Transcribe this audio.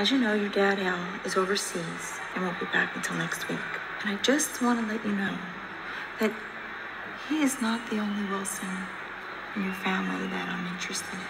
As you know, your dad, Al, is overseas and won't be back until next week. And I just want to let you know that he is not the only Wilson in your family that I'm interested in.